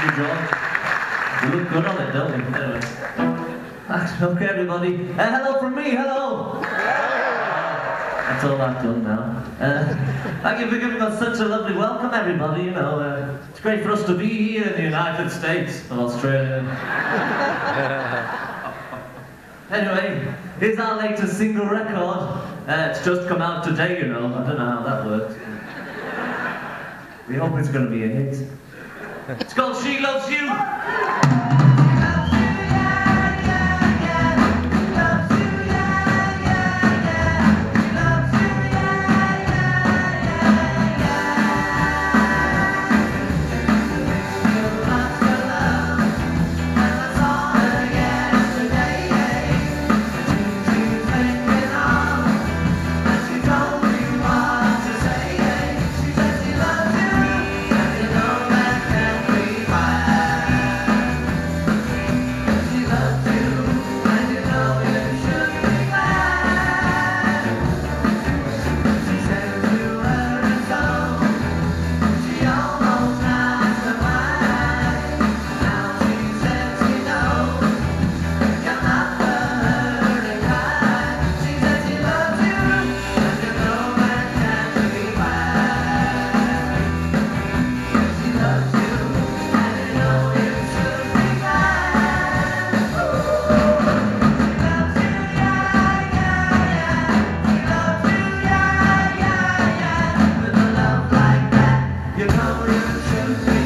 thank you, We look good on it, don't we? Anyway. Okay, everybody. Uh, hello from me, hello! That's all I've done now. Uh, thank you for giving us such a lovely welcome, everybody. You know, uh, it's great for us to be here in the United States of Australia. anyway, here's our latest single record. Uh, it's just come out today, you know. I don't know how that works. We hope it's going to be a hit. It's called She Loves You. Know you